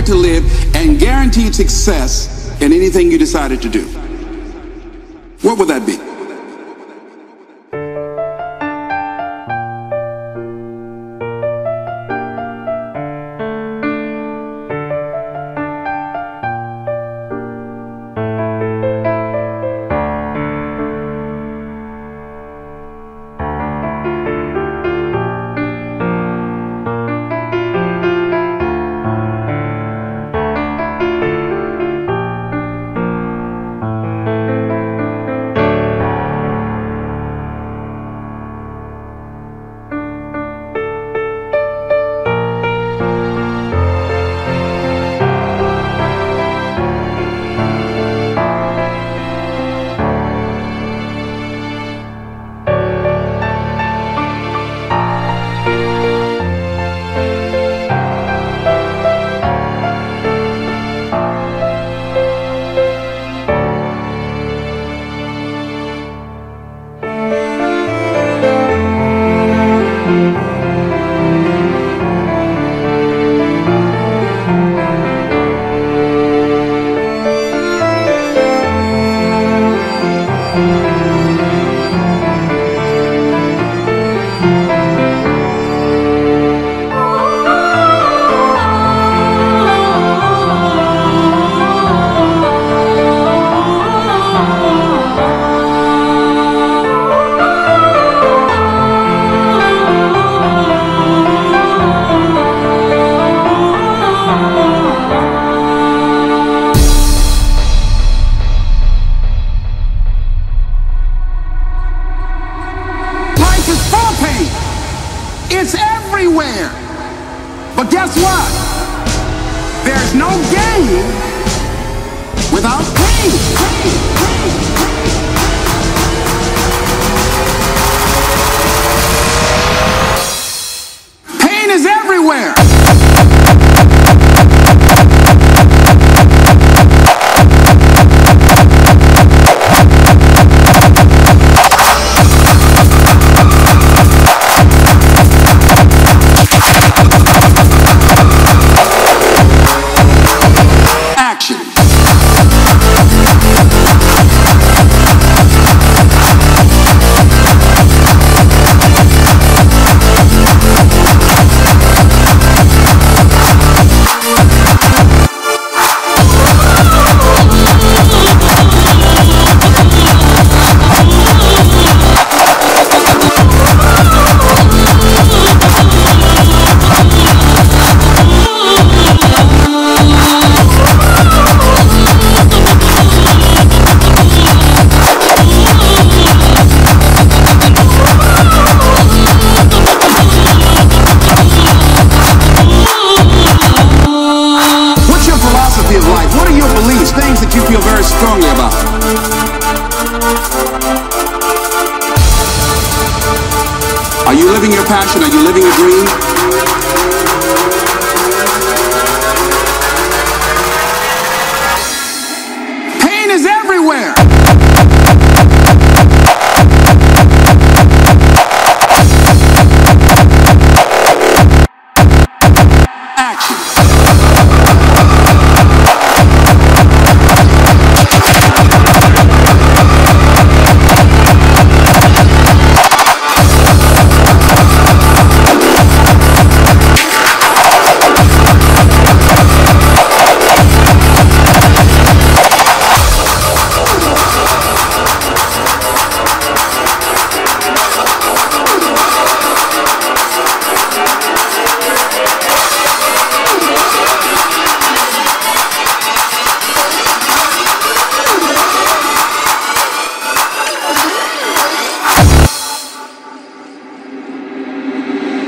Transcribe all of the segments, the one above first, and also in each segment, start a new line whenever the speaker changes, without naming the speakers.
nowhere to live, and guaranteed success in anything you decided to do, what would that be? But guess what? There's no gain without pain. pain, Are you living your passion? Are you living your dream?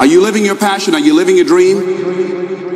Are you living your passion? Are you living your dream?